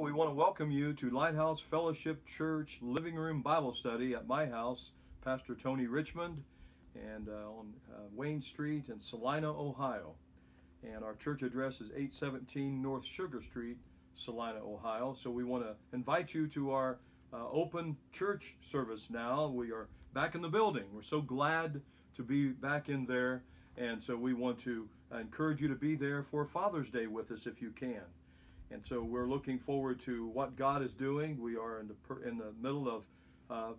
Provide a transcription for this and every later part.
We want to welcome you to Lighthouse Fellowship Church Living Room Bible Study at my house, Pastor Tony Richmond, and uh, on uh, Wayne Street in Celina, Ohio. And our church address is 817 North Sugar Street, Celina, Ohio. So we want to invite you to our uh, open church service now. We are back in the building. We're so glad to be back in there. And so we want to encourage you to be there for Father's Day with us if you can. And so we're looking forward to what God is doing. We are in the in the middle of uh,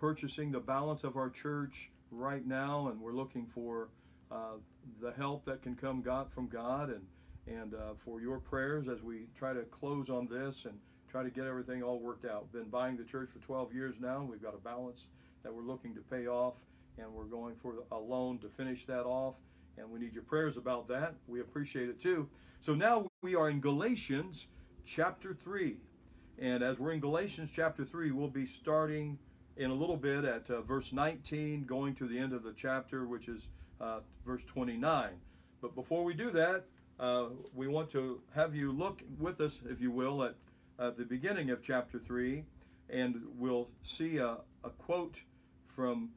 purchasing the balance of our church right now, and we're looking for uh, the help that can come God from God, and and uh, for your prayers as we try to close on this and try to get everything all worked out. Been buying the church for 12 years now. We've got a balance that we're looking to pay off, and we're going for a loan to finish that off. And we need your prayers about that. We appreciate it too. So now we are in Galatians chapter 3. And as we're in Galatians chapter 3, we'll be starting in a little bit at uh, verse 19, going to the end of the chapter, which is uh, verse 29. But before we do that, uh, we want to have you look with us, if you will, at the beginning of chapter 3, and we'll see a, a quote from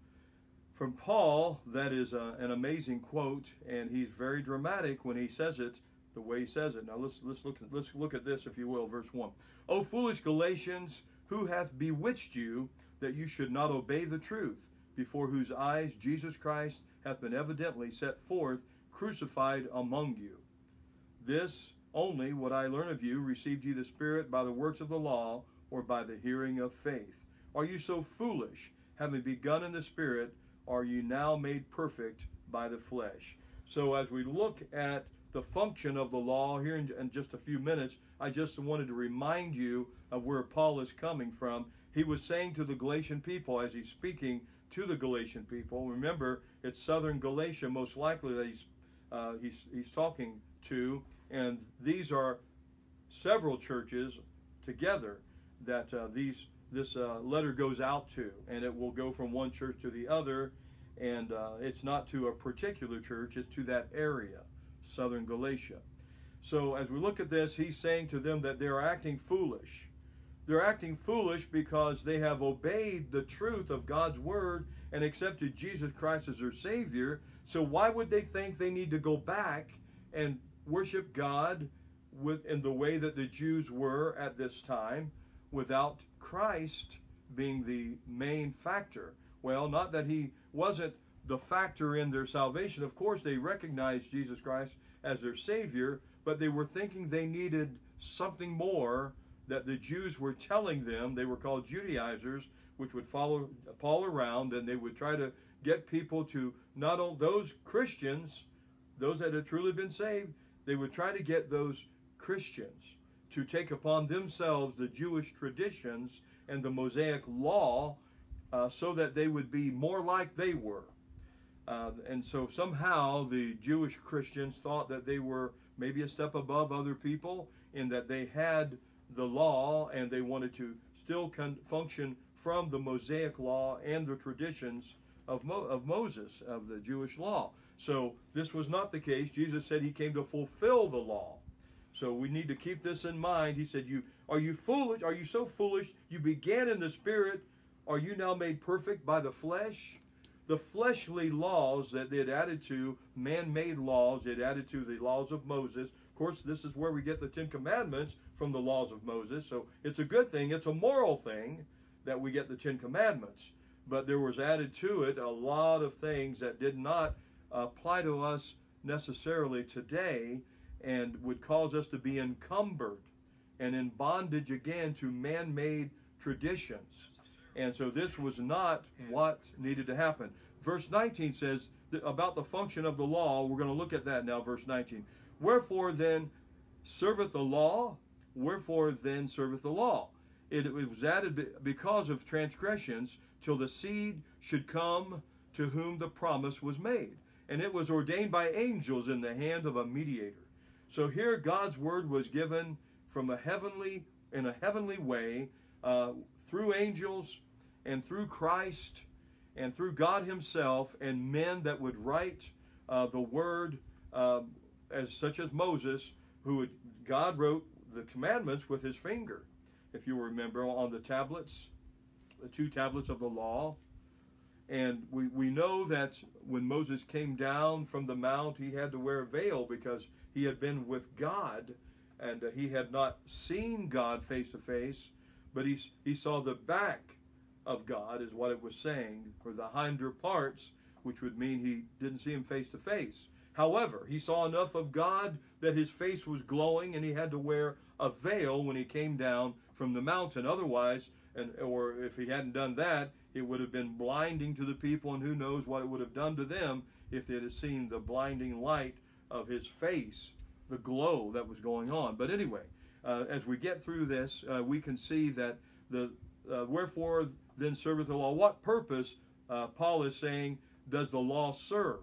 from Paul that is a, uh, an amazing quote, and he's very dramatic when he says it the way he says it. Now let's let's look let's look at this, if you will, verse one. O foolish Galatians, who hath bewitched you that you should not obey the truth, before whose eyes Jesus Christ hath been evidently set forth, crucified among you. This only what I learn of you, received ye the Spirit by the works of the law, or by the hearing of faith? Are you so foolish, having begun in the Spirit, are you now made perfect by the flesh? So as we look at the function of the law here in, in, just a few minutes, I just wanted to remind you of where Paul is coming from. He was saying to the Galatian people as he's speaking to the Galatian people. Remember, it's southern Galatia most likely that he's uh, he's he's talking to, and these are several churches together that uh, these this uh, letter goes out to, and it will go from one church to the other, and uh, it's not to a particular church; it's to that area southern Galatia. So as we look at this, he's saying to them that they're acting foolish. They're acting foolish because they have obeyed the truth of God's word and accepted Jesus Christ as their Savior. So why would they think they need to go back and worship God with in the way that the Jews were at this time without Christ being the main factor? Well, not that he wasn't the factor in their salvation. Of course, they recognized Jesus Christ as their Savior, but they were thinking they needed something more that the Jews were telling them. They were called Judaizers, which would follow Paul around and they would try to get people to not only those Christians, those that had truly been saved, they would try to get those Christians to take upon themselves the Jewish traditions and the Mosaic law uh, so that they would be more like they were. Uh, and so somehow the Jewish Christians thought that they were maybe a step above other people in that they had the law and they wanted to still con- function from the Mosaic law and the traditions of, Mo- of Moses, of the Jewish law. So this was not the case. Jesus said he came to fulfill the law. So we need to keep this in mind. He said, "You are you foolish? Are you so foolish? You began in the spirit. Are you now made perfect by the flesh?" The fleshly laws that had added to, man made laws, had added to the laws of Moses. Of course, this is where we get the Ten Commandments from the laws of Moses. So it's a good thing, it's a moral thing that we get the Ten Commandments. But there was added to it a lot of things that did not apply to us necessarily today and would cause us to be encumbered and in bondage again to man made traditions. And so this was not what needed to happen. Verse 19 says about the function of the law. We're going to look at that now, verse 19. Wherefore then serveth the law? Wherefore then serveth the law? It, it was added because of transgressions till the seed should come to whom the promise was made. And it was ordained by angels in the hand of a mediator. So here God's word was given from a heavenly, in a heavenly way, uh, through angels and through Christ and through God Himself and men that would write uh, the word uh, as such as Moses, who would, God wrote the commandments with his finger. If you remember on the tablets, the two tablets of the law. And we, we know that when Moses came down from the mount, he had to wear a veil because he had been with God and uh, he had not seen God face to face, but he, he saw the back of God, is what it was saying, or the hinder parts, which would mean he didn't see him face to face. However, he saw enough of God that his face was glowing and he had to wear a veil when he came down from the mountain. Otherwise, and or if he hadn't done that, it would have been blinding to the people, and who knows what it would have done to them if they had seen the blinding light of his face, the glow that was going on. But anyway, uh, as we get through this, uh, we can see that the uh, wherefore then serveth the law. What purpose, uh, Paul is saying, does the law serve?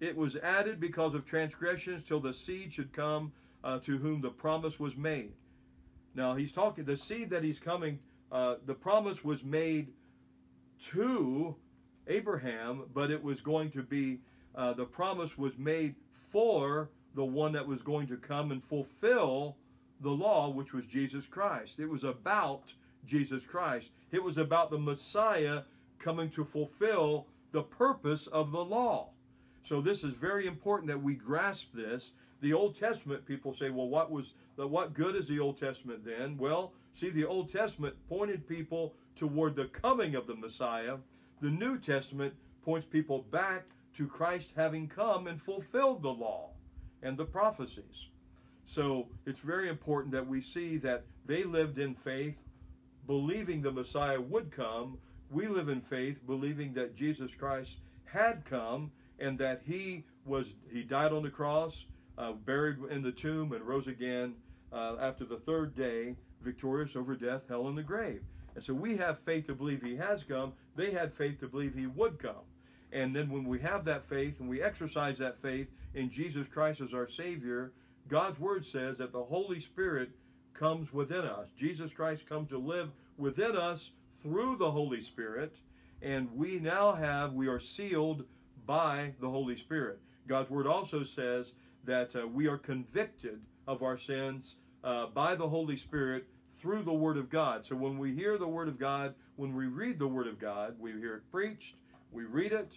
It was added because of transgressions till the seed should come uh, to whom the promise was made. Now he's talking the seed that he's coming. Uh, the promise was made to Abraham, but it was going to be the promise was made for the one that was going to come and fulfill the law, which was Jesus Christ. It was about Jesus Christ. It was about the Messiah coming to fulfill the purpose of the law. So this is very important that we grasp this. The Old Testament people say, well, what was the, what good is the Old Testament then? Well, see, the Old Testament pointed people toward the coming of the Messiah. The New Testament points people back to Christ having come and fulfilled the law and the prophecies. So it's very important that we see that they lived in faith, believing the Messiah would come. We live in faith, believing that Jesus Christ had come and that he was he died on the cross, uh, buried in the tomb, and rose again uh, after the third day, victorious over death, hell, and the grave. And so we have faith to believe he has come. They had faith to believe he would come. And then when we have that faith and we exercise that faith in Jesus Christ as our Savior, God's Word says that the Holy Spirit comes within us. Jesus Christ comes to live within us through the Holy Spirit. And we now have, we are sealed by the Holy Spirit. God's Word also says that uh, we are convicted of our sins uh, by the Holy Spirit through the Word of God. So when we hear the Word of God, when we read the Word of God, we hear it preached, we read it.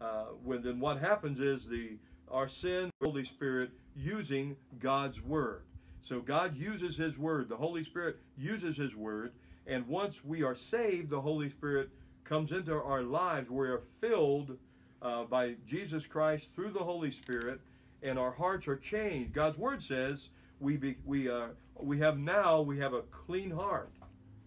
Uh, when then what happens is the our sin, Holy Spirit using God's Word. So God uses His Word. The Holy Spirit uses His Word, and once we are saved, the Holy Spirit comes into our lives. We are filled uh, by Jesus Christ through the Holy Spirit, and our hearts are changed. God's Word says we be, we uh, we have now we have a clean heart.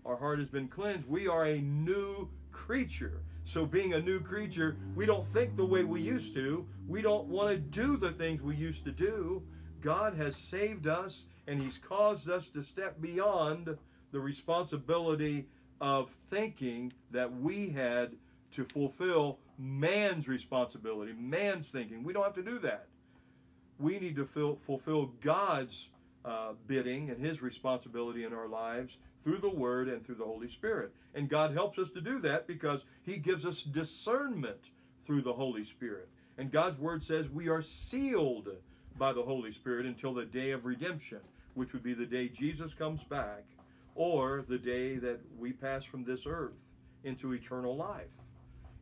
Our heart has been cleansed. We are a new creature. So being a new creature, we don't think the way we used to. We don't want to do the things we used to do. God has saved us and he's caused us to step beyond the responsibility of thinking that we had to fulfill man's responsibility, man's thinking. We don't have to do that. We need to fill, fulfill God's uh, bidding and His responsibility in our lives through the Word and through the Holy Spirit. And God helps us to do that because He gives us discernment through the Holy Spirit. And God's Word says we are sealed by the Holy Spirit until the day of redemption, which would be the day Jesus comes back or the day that we pass from this earth into eternal life.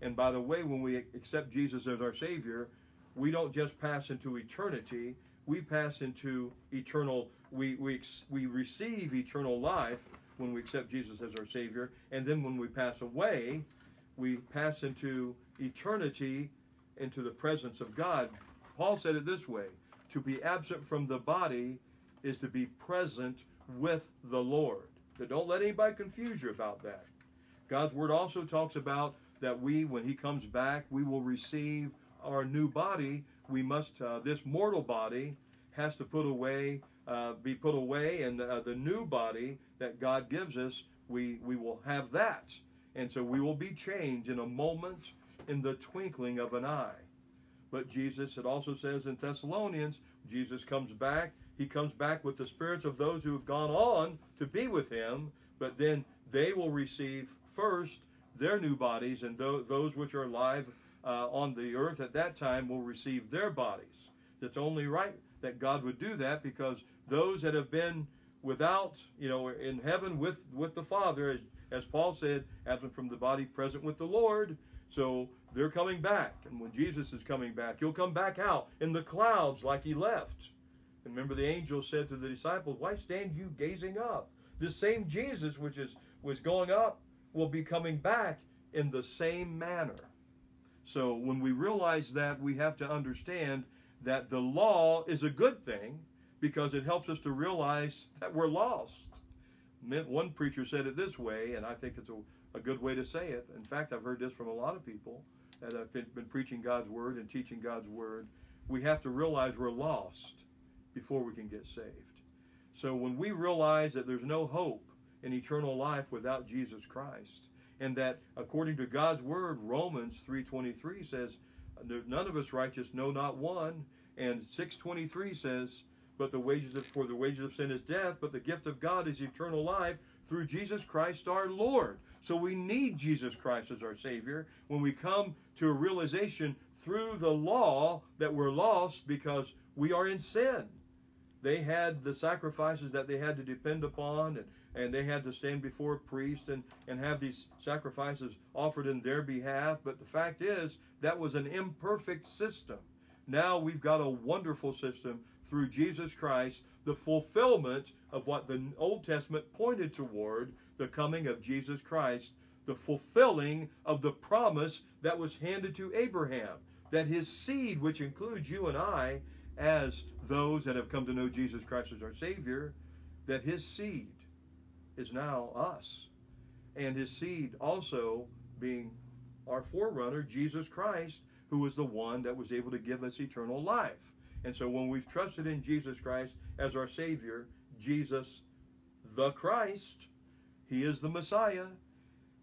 And by the way, when we accept Jesus as our Savior, we don't just pass into eternity, we pass into eternal, we, we, we receive eternal life when we accept Jesus as our Savior. And then when we pass away, we pass into eternity, into the presence of God. Paul said it this way to be absent from the body is to be present with the Lord. So don't let anybody confuse you about that. God's word also talks about that we, when He comes back, we will receive our new body. We must, uh, this mortal body has to put away, uh, be put away, and uh, the new body that God gives us, we, we will have that. And so we will be changed in a moment, in the twinkling of an eye. But Jesus, it also says in Thessalonians, Jesus comes back. He comes back with the spirits of those who have gone on to be with him, but then they will receive first their new bodies, and th- those which are alive uh, on the earth at that time will receive their bodies. It's only right that God would do that because those that have been without, you know, in heaven with with the Father, as as Paul said, absent from the body, present with the Lord. So they're coming back, and when Jesus is coming back, he'll come back out in the clouds like he left. And remember, the angel said to the disciples, "Why stand you gazing up? This same Jesus, which is was going up, will be coming back in the same manner." So when we realize that, we have to understand that the law is a good thing because it helps us to realize that we're lost. One preacher said it this way, and I think it's a, a good way to say it. In fact, I've heard this from a lot of people that have been, been preaching God's word and teaching God's word. We have to realize we're lost before we can get saved. So when we realize that there's no hope in eternal life without Jesus Christ, and that according to God's word, Romans 3:23 says, "None of us righteous, no, not one," and 6:23 says, "But the wages of for the wages of sin is death, but the gift of God is eternal life through Jesus Christ our Lord." So we need Jesus Christ as our Savior when we come to a realization through the law that we're lost because we are in sin. They had the sacrifices that they had to depend upon and and they had to stand before a priest and, and have these sacrifices offered in their behalf. But the fact is, that was an imperfect system. Now we've got a wonderful system through Jesus Christ, the fulfillment of what the Old Testament pointed toward the coming of Jesus Christ, the fulfilling of the promise that was handed to Abraham, that his seed, which includes you and I, as those that have come to know Jesus Christ as our Savior, that his seed is now us. And his seed also being our forerunner, Jesus Christ, who was the one that was able to give us eternal life. And so when we've trusted in Jesus Christ as our Savior, Jesus the Christ, He is the Messiah.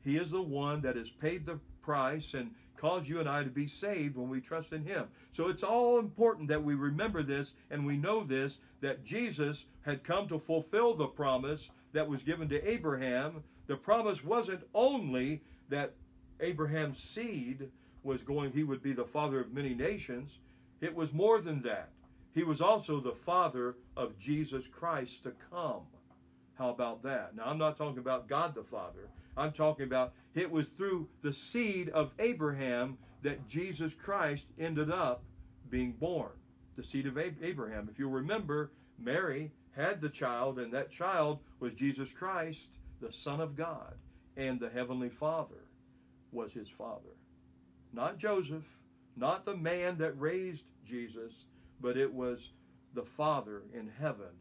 He is the one that has paid the price and caused you and I to be saved when we trust in Him. So it's all important that we remember this and we know this that Jesus had come to fulfill the promise that was given to Abraham, the promise wasn't only that Abraham's seed was going, he would be the father of many nations. It was more than that. He was also the father of Jesus Christ to come. How about that? Now, I'm not talking about God the Father. I'm talking about it was through the seed of Abraham that Jesus Christ ended up being born. The seed of Abraham. If you remember, Mary had the child, and that child was Jesus Christ, the Son of God, and the Heavenly Father was his father. Not Joseph, not the man that raised Jesus, but it was the Father in heaven,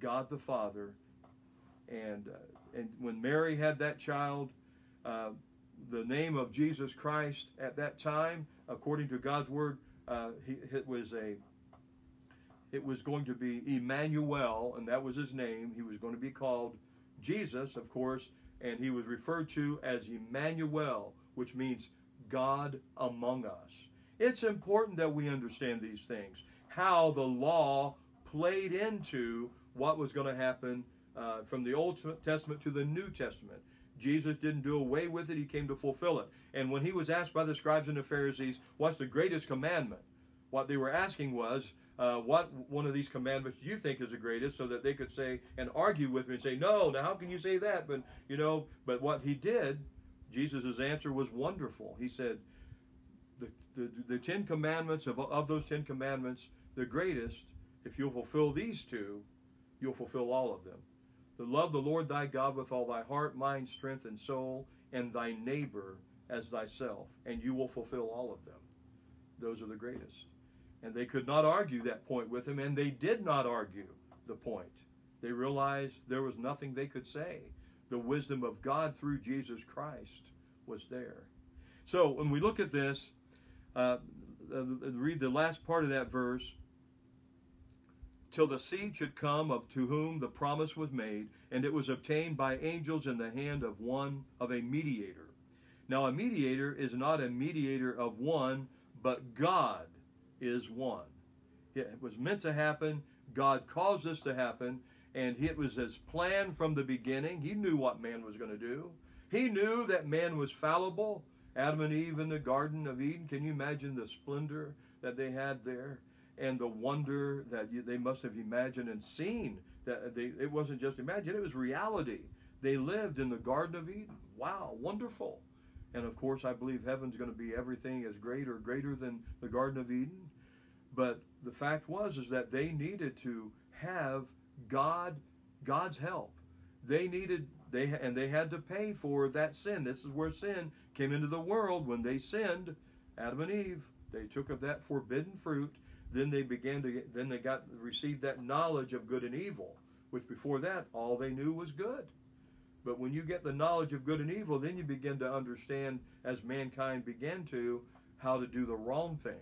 God the Father. And, uh, and when Mary had that child, uh, the name of Jesus Christ at that time, according to God's word, uh, he, it was a it was going to be Emmanuel, and that was his name. He was going to be called Jesus, of course, and he was referred to as Emmanuel, which means God among us. It's important that we understand these things, how the law played into what was going to happen uh, from the Old Testament to the New Testament. Jesus didn't do away with it, he came to fulfill it. And when he was asked by the scribes and the Pharisees, what's the greatest commandment? What they were asking was, uh, what one of these commandments do you think is the greatest so that they could say and argue with me and say no now how can you say that but you know but what he did jesus' answer was wonderful he said the, the, the ten commandments of, of those ten commandments the greatest if you'll fulfill these two you'll fulfill all of them to love the lord thy god with all thy heart mind strength and soul and thy neighbor as thyself and you will fulfill all of them those are the greatest and they could not argue that point with him, and they did not argue the point. They realized there was nothing they could say. The wisdom of God through Jesus Christ was there. So when we look at this, uh, uh, read the last part of that verse. Till the seed should come of to whom the promise was made, and it was obtained by angels in the hand of one of a mediator. Now a mediator is not a mediator of one, but God is one. It was meant to happen. God caused this to happen, and it was his plan from the beginning. He knew what man was going to do. He knew that man was fallible. Adam and Eve in the Garden of Eden, can you imagine the splendor that they had there? and the wonder that they must have imagined and seen. That they, it wasn't just imagined; it was reality. They lived in the Garden of Eden. Wow, wonderful! And of course, I believe heaven's going to be everything as great or greater than the Garden of Eden. But the fact was is that they needed to have God, God's help. They needed they and they had to pay for that sin. This is where sin came into the world when they sinned. Adam and Eve, they took of that forbidden fruit. Then they began to get, then they got received that knowledge of good and evil, which before that all they knew was good. But when you get the knowledge of good and evil, then you begin to understand, as mankind began to, how to do the wrong things,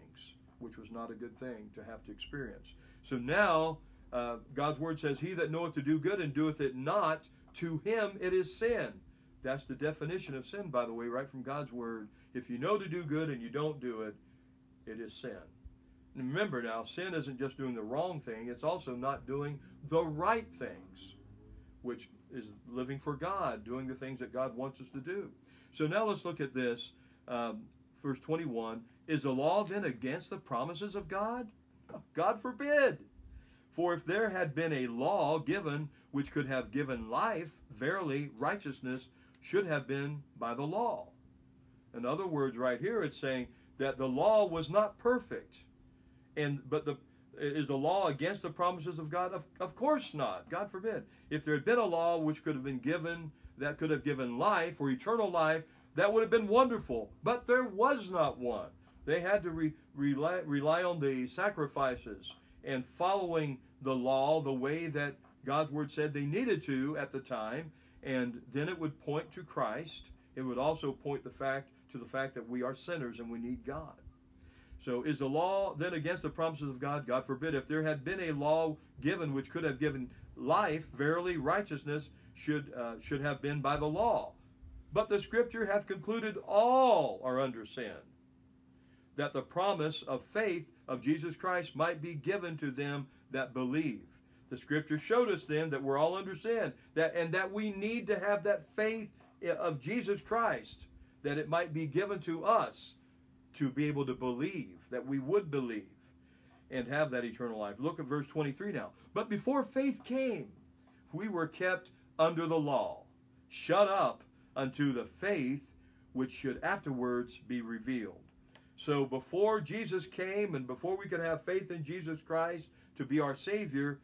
which was not a good thing to have to experience. So now, uh, God's word says, He that knoweth to do good and doeth it not, to him it is sin. That's the definition of sin, by the way, right from God's word. If you know to do good and you don't do it, it is sin. And remember now, sin isn't just doing the wrong thing, it's also not doing the right things, which is living for God, doing the things that God wants us to do. So now let's look at this. Um, verse 21 Is the law then against the promises of God? God forbid. For if there had been a law given which could have given life, verily righteousness should have been by the law. In other words, right here it's saying that the law was not perfect. And but the is the law against the promises of God? Of, of course not. God forbid. If there had been a law which could have been given, that could have given life or eternal life, that would have been wonderful. But there was not one. They had to re, rely, rely on the sacrifices and following the law the way that God's word said they needed to at the time, and then it would point to Christ. It would also point the fact to the fact that we are sinners and we need God. So is the law then against the promises of God? God forbid. If there had been a law given which could have given life, verily righteousness should uh, should have been by the law. But the Scripture hath concluded all are under sin, that the promise of faith of Jesus Christ might be given to them that believe. The scripture showed us then that we're all under sin, that and that we need to have that faith eh, of Jesus Christ, that it might be given to us to be able to believe, that we would believe and have that eternal life. Look at verse 23 now. But before faith came, we were kept under the law, shut up unto the faith which should afterwards be revealed. So before Jesus came and before we could have faith in Jesus Christ to be our Savior,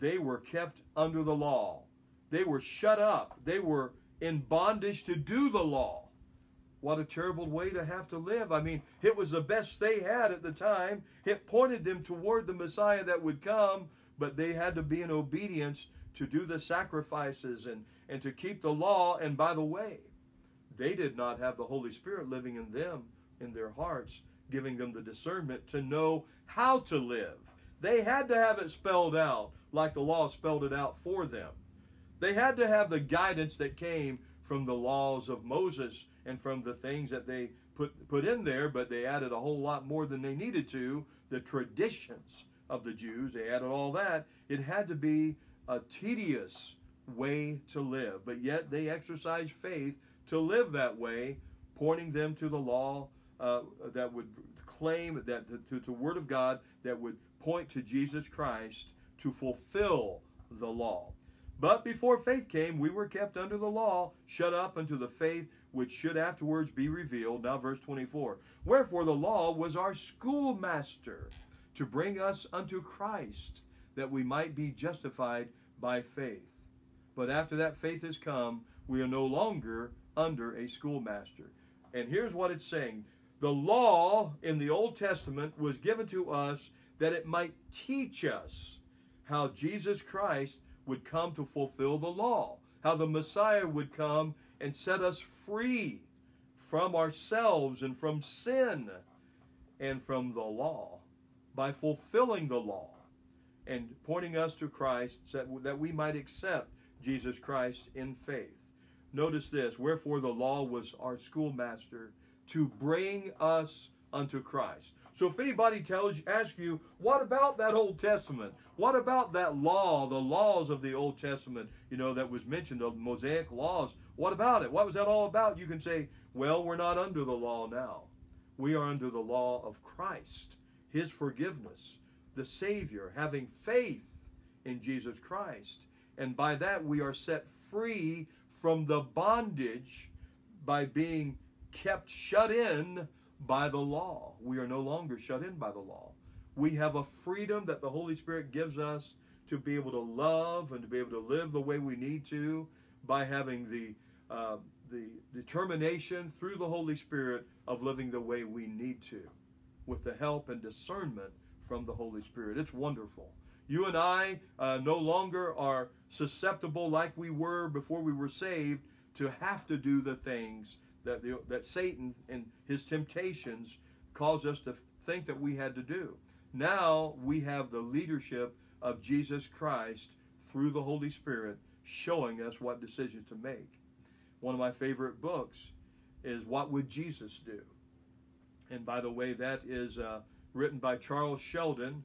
they were kept under the law. They were shut up. They were in bondage to do the law. What a terrible way to have to live. I mean, it was the best they had at the time. It pointed them toward the Messiah that would come, but they had to be in obedience to do the sacrifices and, and to keep the law. And by the way, they did not have the Holy Spirit living in them, in their hearts, giving them the discernment to know how to live. They had to have it spelled out like the law spelled it out for them. They had to have the guidance that came from the laws of Moses and from the things that they put put in there, but they added a whole lot more than they needed to. The traditions of the Jews, they added all that. It had to be a tedious way to live, but yet they exercised faith to live that way, pointing them to the law uh, that would claim that to, to the Word of God that would point to Jesus Christ to fulfill the law. But before faith came, we were kept under the law, shut up unto the faith which should afterwards be revealed. Now, verse 24. Wherefore the law was our schoolmaster to bring us unto Christ, that we might be justified by faith. But after that faith has come, we are no longer under a schoolmaster. And here's what it's saying the law in the Old Testament was given to us that it might teach us how Jesus Christ would come to fulfill the law, how the Messiah would come and set us free from ourselves and from sin and from the law by fulfilling the law and pointing us to Christ that we might accept Jesus Christ in faith. Notice this wherefore the law was our schoolmaster to bring us unto Christ. So if anybody tells you, asks you, what about that Old Testament? What about that law, the laws of the Old Testament, you know, that was mentioned, the Mosaic laws? What about it? What was that all about? You can say, well, we're not under the law now. We are under the law of Christ, His forgiveness, the Savior, having faith in Jesus Christ. And by that we are set free from the bondage by being kept shut in by the law. We are no longer shut in by the law. We have a freedom that the Holy Spirit gives us to be able to love and to be able to live the way we need to by having the uh, the determination through the Holy Spirit of living the way we need to with the help and discernment from the Holy Spirit. It's wonderful. You and I uh, no longer are susceptible like we were before we were saved to have to do the things that, the, that Satan and his temptations caused us to think that we had to do. Now we have the leadership of Jesus Christ through the Holy Spirit showing us what decisions to make. One of my favorite books is What Would Jesus Do? And by the way, that is uh, written by Charles Sheldon,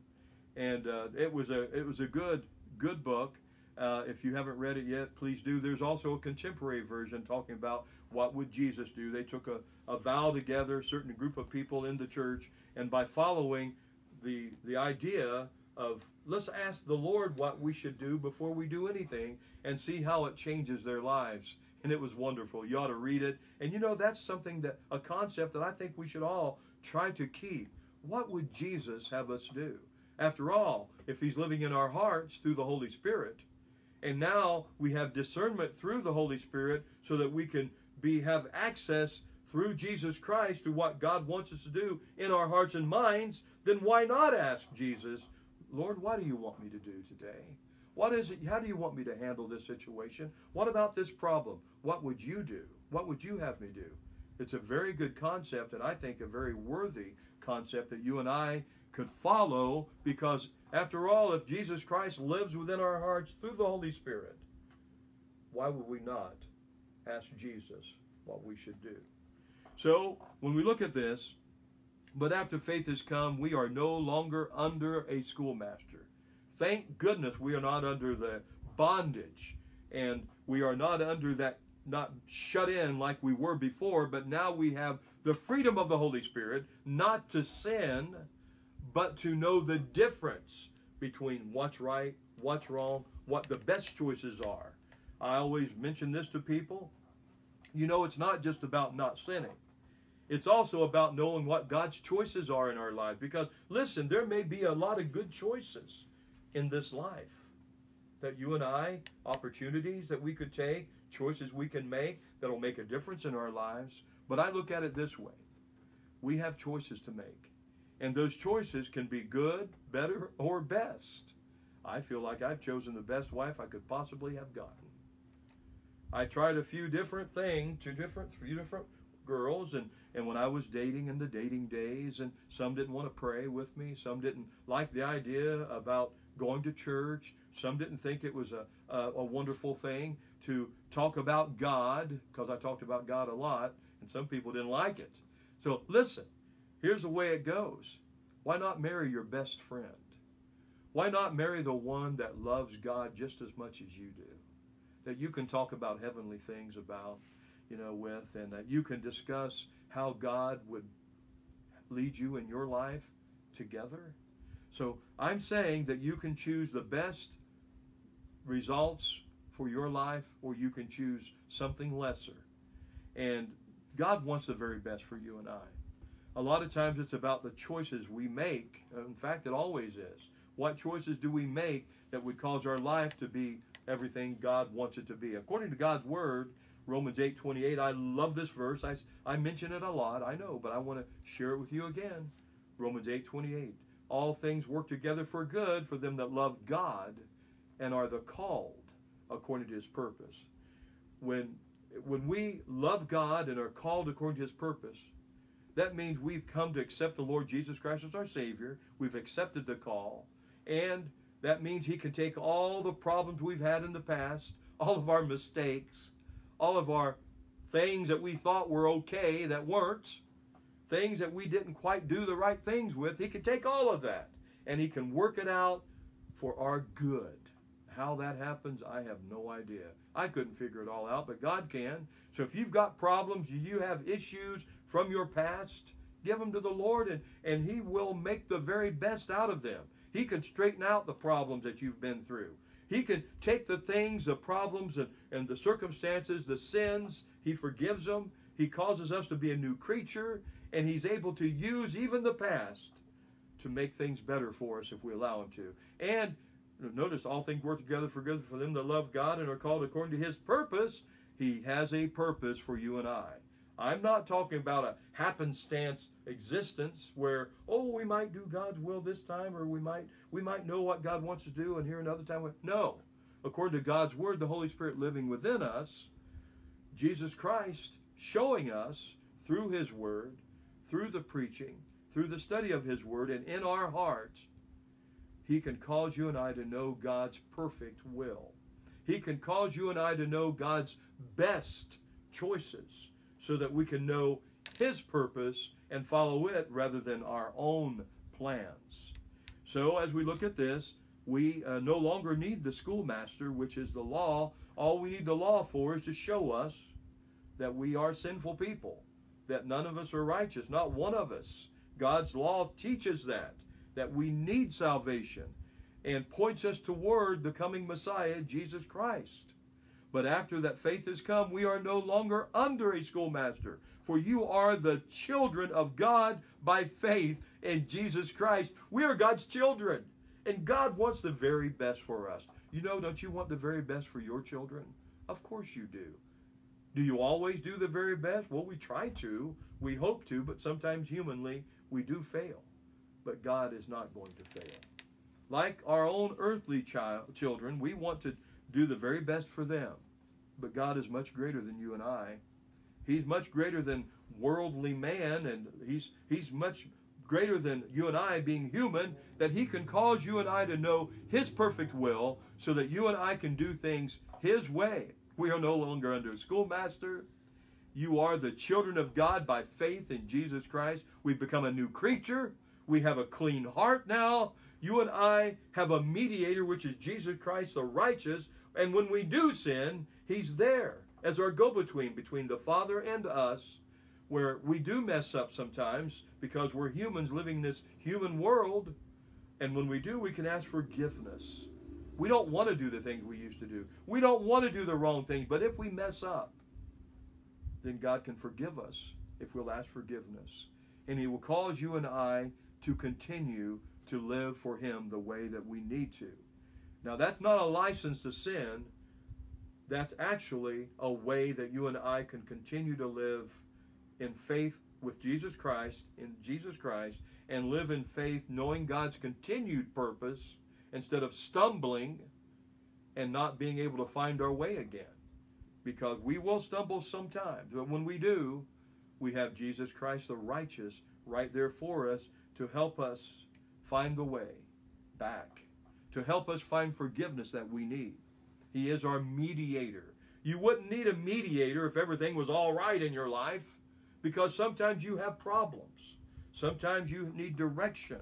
and uh, it was a it was a good good book. Uh, if you haven't read it yet, please do. There's also a contemporary version talking about what would Jesus do. They took a, a vow together, a certain group of people in the church, and by following the the idea of let's ask the Lord what we should do before we do anything and see how it changes their lives. And it was wonderful. You ought to read it. And you know, that's something that, a concept that I think we should all try to keep. What would Jesus have us do? After all, if He's living in our hearts through the Holy Spirit, and now we have discernment through the Holy Spirit so that we can be have access through Jesus Christ to what God wants us to do in our hearts and minds, then why not ask Jesus Lord, what do you want me to do today? What is it? How do you want me to handle this situation? What about this problem? What would you do? What would you have me do? It's a very good concept, and I think a very worthy concept that you and I could follow because, after all, if Jesus Christ lives within our hearts through the Holy Spirit, why would we not ask Jesus what we should do? So, when we look at this, but after faith has come, we are no longer under a schoolmaster. Thank goodness we are not under the bondage and we are not under that, not shut in like we were before, but now we have the freedom of the Holy Spirit not to sin, but to know the difference between what's right, what's wrong, what the best choices are. I always mention this to people. You know, it's not just about not sinning. It's also about knowing what God's choices are in our life. Because, listen, there may be a lot of good choices in this life that you and I, opportunities that we could take, choices we can make that will make a difference in our lives. But I look at it this way we have choices to make. And those choices can be good, better, or best. I feel like I've chosen the best wife I could possibly have gotten. I tried a few different things, two different, three different girls, and and when I was dating in the dating days, and some didn't want to pray with me, some didn't like the idea about going to church, some didn't think it was a, a, a wonderful thing to talk about God, because I talked about God a lot, and some people didn't like it. So listen, here's the way it goes. Why not marry your best friend? Why not marry the one that loves God just as much as you do? That you can talk about heavenly things about, you know, with, and that you can discuss how God would lead you in your life together. So I'm saying that you can choose the best results for your life or you can choose something lesser. And God wants the very best for you and I. A lot of times it's about the choices we make. In fact, it always is. What choices do we make that would cause our life to be everything God wants it to be? According to God's Word, Romans 8:28. I love this verse. I, I mention it a lot, I know, but I want to share it with you again. Romans 8:28. All things work together for good for them that love God and are the called according to his purpose. When when we love God and are called according to his purpose, that means we've come to accept the Lord Jesus Christ as our Savior. We've accepted the call. And that means he can take all the problems we've had in the past, all of our mistakes, all of our things that we thought were okay that weren't, things that we didn't quite do the right things with. He can take all of that and He can work it out for our good. How that happens, I have no idea. I couldn't figure it all out, but God can. So if you've got problems, you have issues from your past, give them to the Lord and, and He will make the very best out of them. He can straighten out the problems that you've been through. He can take the things, the problems, and, and the circumstances, the sins, He forgives them. He causes us to be a new creature, and He's able to use even the past to make things better for us if we allow Him to. And notice all things work together for good for them that love God and are called according to His purpose. He has a purpose for you and I. I'm not talking about a happenstance existence where oh we might do God's will this time or we might we might know what God wants to do and here another time. No. According to God's word the Holy Spirit living within us Jesus Christ showing us through his word through the preaching through the study of his word and in our hearts he can cause you and I to know God's perfect will. He can cause you and I to know God's best choices so that we can know His purpose and follow it rather than our own plans. So, as we look at this, we uh, no longer need the schoolmaster, which is the law. All we need the law for is to show us that we are sinful people, that none of us are righteous, not one of us. God's law teaches that, that we need salvation and points us toward the coming Messiah, Jesus Christ. But after that faith has come, we are no longer under a schoolmaster. For you are the children of God by faith in Jesus Christ. We are God's children. And God wants the very best for us. You know, don't you want the very best for your children? Of course you do. Do you always do the very best? Well, we try to. We hope to, but sometimes humanly we do fail. But God is not going to fail. Like our own earthly child, children, we want to do the very best for them. But God is much greater than you and I. He's much greater than worldly man, and he's he's much greater than you and I being human, that he can cause you and I to know his perfect will so that you and I can do things his way. We are no longer under a schoolmaster. You are the children of God by faith in Jesus Christ. We've become a new creature. We have a clean heart now. You and I have a mediator, which is Jesus Christ, the righteous, and when we do sin, He's there as our go between between the Father and us, where we do mess up sometimes because we're humans living in this human world. And when we do, we can ask forgiveness. We don't want to do the things we used to do. We don't want to do the wrong things. But if we mess up, then God can forgive us if we'll ask forgiveness. And He will cause you and I to continue to live for Him the way that we need to. Now, that's not a license to sin. That's actually a way that you and I can continue to live in faith with Jesus Christ, in Jesus Christ, and live in faith knowing God's continued purpose instead of stumbling and not being able to find our way again. Because we will stumble sometimes, but when we do, we have Jesus Christ the righteous right there for us to help us find the way back to help us find forgiveness that we need. He is our mediator. You wouldn't need a mediator if everything was all right in your life because sometimes you have problems. Sometimes you need direction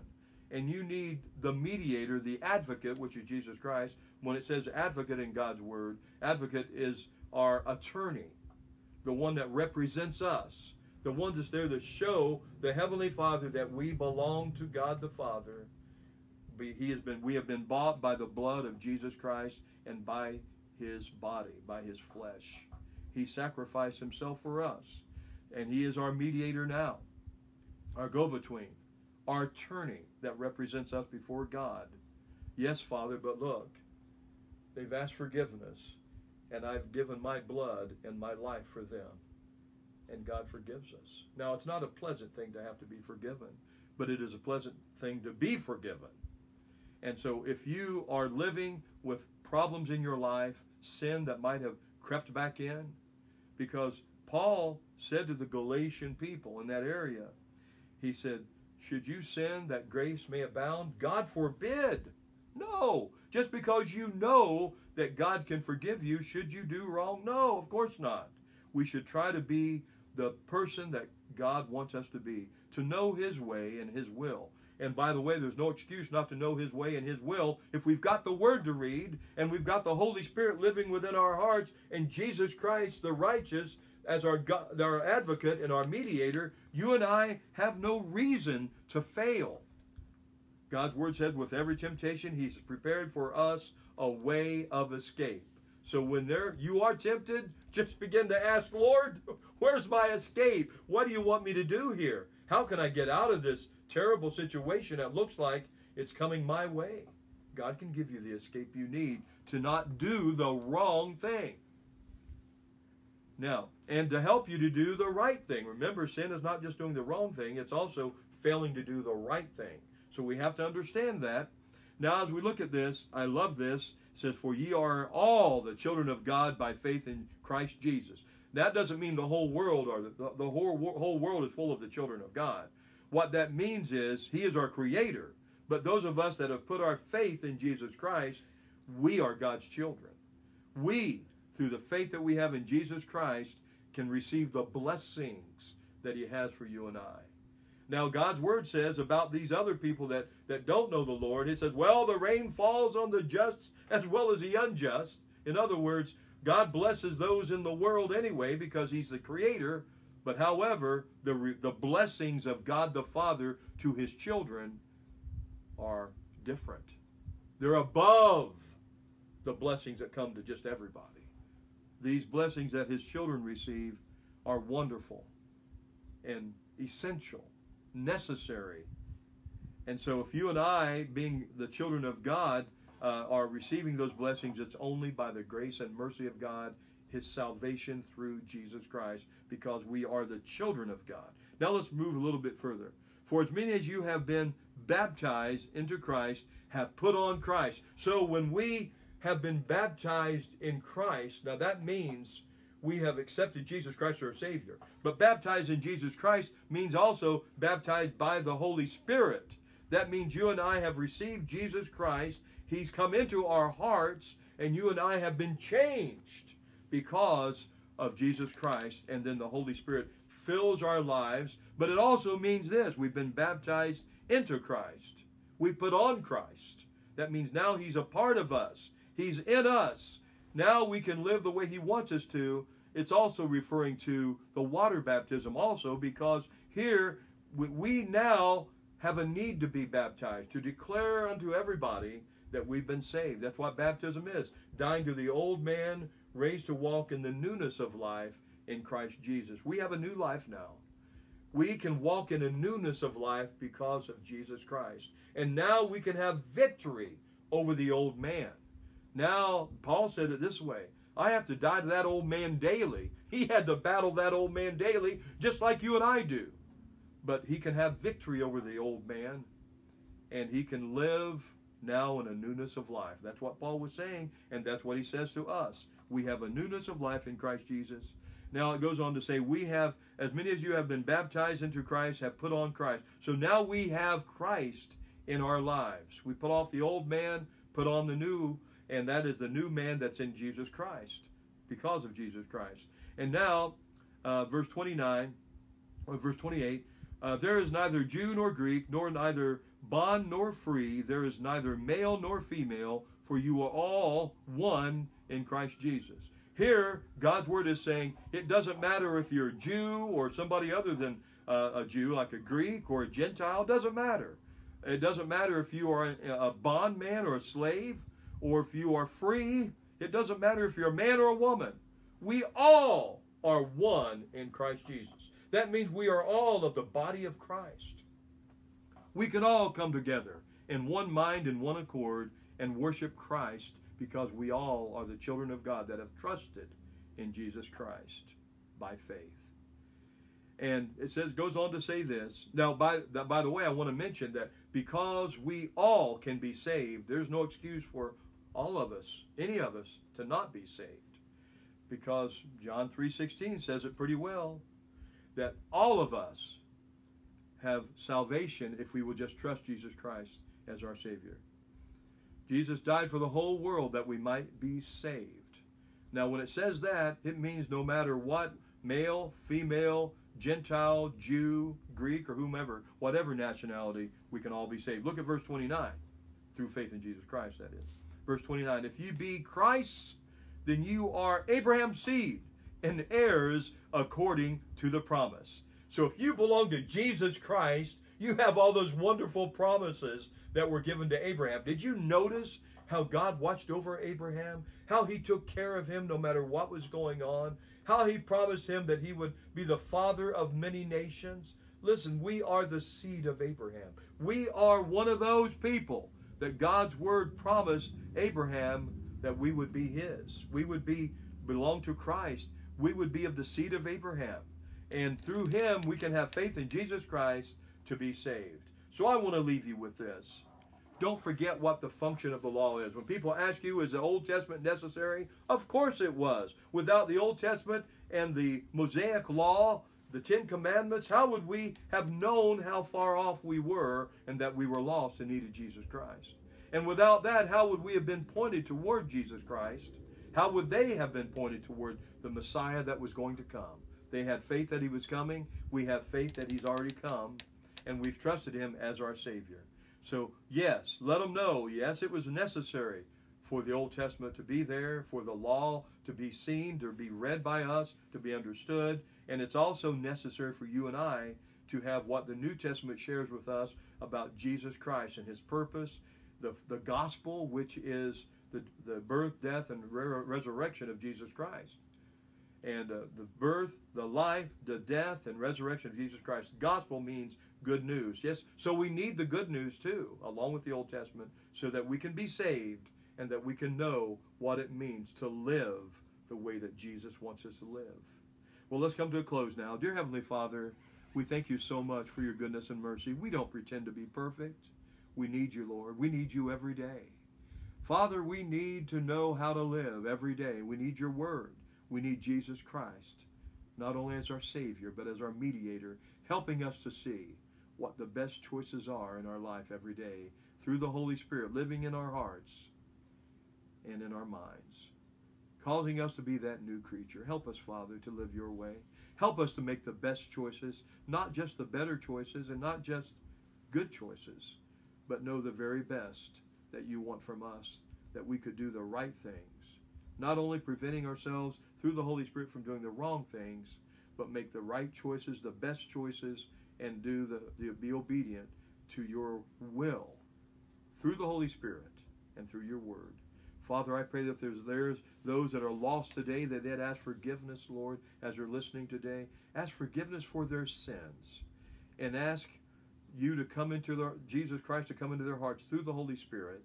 and you need the mediator, the advocate, which is Jesus Christ. When it says advocate in God's word, advocate is our attorney, the one that represents us, the one that's there to show the Heavenly Father that we belong to God the Father he has been we have been bought by the blood of Jesus Christ and by his body, by his flesh. He sacrificed himself for us. And he is our mediator now, our go between, our attorney that represents us before God. Yes, Father, but look, they've asked forgiveness, and I've given my blood and my life for them. And God forgives us. Now, it's not a pleasant thing to have to be forgiven, but it is a pleasant thing to be forgiven. And so if you are living with problems in your life, sin that might have crept back in, because Paul said to the Galatian people in that area, he said, Should you sin that grace may abound? God forbid. No. Just because you know that God can forgive you, should you do wrong? No, of course not. We should try to be the person that God wants us to be, to know His way and His will. And by the way, there's no excuse not to know His way and His will. If we've got the Word to read and we've got the Holy Spirit living within our hearts and Jesus Christ, the righteous, as our, God, our advocate and our mediator, you and I have no reason to fail. God's word said, with every temptation, He's prepared for us a way of escape. So when there you are tempted, just begin to ask, Lord, where's my escape? What do you want me to do here? How can I get out of this terrible situation that looks like it's coming my way? God can give you the escape you need to not do the wrong thing. Now, and to help you to do the right thing. Remember, sin is not just doing the wrong thing, it's also failing to do the right thing. So we have to understand that. Now, as we look at this, I love this. It says, For ye are all the children of God by faith in Christ Jesus. That doesn't mean the whole world or the, the whole, whole world is full of the children of God. What that means is He is our Creator. But those of us that have put our faith in Jesus Christ, we are God's children. We, through the faith that we have in Jesus Christ, can receive the blessings that He has for you and I. Now, God's word says about these other people that, that don't know the Lord, it says, well, the rain falls on the just as well as the unjust. In other words, God blesses those in the world anyway because He's the Creator. But however, the, the blessings of God the Father to His children are different. They're above the blessings that come to just everybody. These blessings that His children receive are wonderful and essential necessary. And so, if you and I, being the children of God, uh, are receiving those blessings, it's only by the grace and mercy of God, His salvation through Jesus Christ, because we are the children of God. Now, let's move a little bit further. For as many as you have been baptized into Christ, have put on Christ. So, when we have been baptized in Christ, now that means we have accepted Jesus Christ as our Savior. But baptized in Jesus Christ means also baptized by the Holy Spirit. That means you and I have received Jesus Christ. He's come into our hearts, and you and I have been changed because of Jesus Christ. And then the Holy Spirit fills our lives. But it also means this we've been baptized into Christ. We put on Christ. That means now He's a part of us, He's in us. Now we can live the way He wants us to. It's also referring to the water baptism, also, because here we now have a need to be baptized, to declare unto everybody that we've been saved. That's what baptism is dying to the old man, raised to walk in the newness of life in Christ Jesus. We have a new life now. We can walk in a newness of life because of Jesus Christ. And now we can have victory over the old man. Now, Paul said it this way I have to die to that old man daily. He had to battle that old man daily, just like you and I do. But he can have victory over the old man, and he can live now in a newness of life. That's what Paul was saying, and that's what he says to us. We have a newness of life in Christ Jesus. Now it goes on to say, We have, as many as you have been baptized into Christ, have put on Christ. So now we have Christ in our lives. We put off the old man, put on the new and that is the new man that's in Jesus Christ because of Jesus Christ. And now, uh, verse 29, or verse 28, uh, there is neither Jew nor Greek, nor neither bond nor free, there is neither male nor female, for you are all one in Christ Jesus. Here, God's word is saying it doesn't matter if you're a Jew or somebody other than uh, a Jew, like a Greek or a Gentile, doesn't matter. It doesn't matter if you are a, a bondman or a slave or if you are free. It doesn't matter if you're a man or a woman. We all are one in Christ Jesus. That means we are all of the body of Christ. We can all come together in one mind and one accord and worship Christ because we all are the children of God that have trusted in Jesus Christ by faith. And it says goes on to say this. Now, by by the way, I want to mention that because we all can be saved, there's no excuse for all of us, any of us, to not be saved. Because John 3:16 says it pretty well that all of us have salvation if we will just trust Jesus Christ as our savior. Jesus died for the whole world that we might be saved. Now when it says that, it means no matter what male, female, Gentile, Jew, Greek, or whomever, whatever nationality, we can all be saved. Look at verse 29. Through faith in Jesus Christ, that is. Verse 29 If you be Christ's, then you are Abraham's seed and heirs according to the promise. So if you belong to Jesus Christ, you have all those wonderful promises that were given to Abraham. Did you notice how God watched over Abraham? How he took care of him no matter what was going on? How he promised him that he would be the father of many nations? Listen, we are the seed of Abraham. We are one of those people that God's word promised Abraham that we would be his. We would be belong to Christ. We would be of the seed of Abraham. And through him we can have faith in Jesus Christ to be saved. So I want to leave you with this. Don't forget what the function of the law is. When people ask you, is the Old Testament necessary? Of course it was. Without the Old Testament and the Mosaic law, the Ten Commandments, how would we have known how far off we were and that we were lost and needed Jesus Christ? And without that, how would we have been pointed toward Jesus Christ? How would they have been pointed toward the Messiah that was going to come? They had faith that he was coming. We have faith that he's already come, and we've trusted him as our Savior. So, yes, let them know, yes, it was necessary for the Old Testament to be there, for the law to be seen, to be read by us, to be understood. And it's also necessary for you and I to have what the New Testament shares with us about Jesus Christ and his purpose, the, the gospel, which is the, the birth, death, and re- resurrection of Jesus Christ. And uh, the birth, the life, the death, and resurrection of Jesus Christ. Gospel means good news. Yes, so we need the good news too, along with the Old Testament, so that we can be saved and that we can know what it means to live the way that Jesus wants us to live. Well, let's come to a close now. Dear Heavenly Father, we thank you so much for your goodness and mercy. We don't pretend to be perfect. We need you, Lord. We need you every day. Father, we need to know how to live every day. We need your word. We need Jesus Christ, not only as our Savior, but as our mediator, helping us to see what the best choices are in our life every day through the Holy Spirit living in our hearts and in our minds, causing us to be that new creature. Help us, Father, to live your way. Help us to make the best choices, not just the better choices and not just good choices, but know the very best that you want from us, that we could do the right things, not only preventing ourselves through the Holy Spirit from doing the wrong things, but make the right choices, the best choices, and do the, the be obedient to your will through the Holy Spirit and through your word. Father, I pray that there's there's those that are lost today that they'd ask forgiveness, Lord, as they're listening today. Ask forgiveness for their sins, and ask you to come into their Jesus Christ to come into their hearts through the Holy Spirit,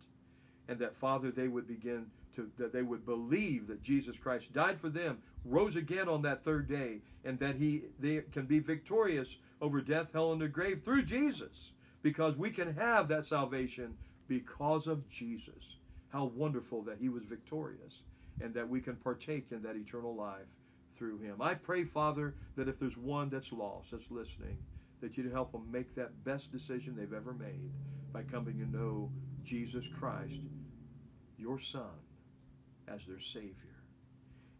and that Father they would begin to that they would believe that Jesus Christ died for them, rose again on that third day, and that he they can be victorious over death, hell, and the grave through Jesus, because we can have that salvation because of Jesus. How wonderful that he was victorious and that we can partake in that eternal life through him. I pray, Father, that if there's one that's lost, that's listening, that you'd help them make that best decision they've ever made by coming to know Jesus Christ, your Son, as their Savior.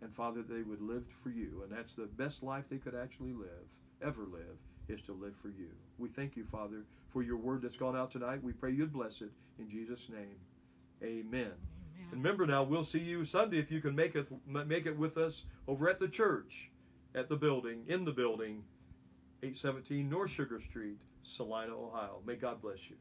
And Father, they would live for you, and that's the best life they could actually live, ever live, is to live for you. We thank you, Father, for your word that's gone out tonight. We pray you'd bless it in Jesus' name. Amen. Amen. And remember now, we'll see you Sunday if you can make it make it with us over at the church, at the building, in the building, 817 North Sugar Street, Celina, Ohio. May God bless you.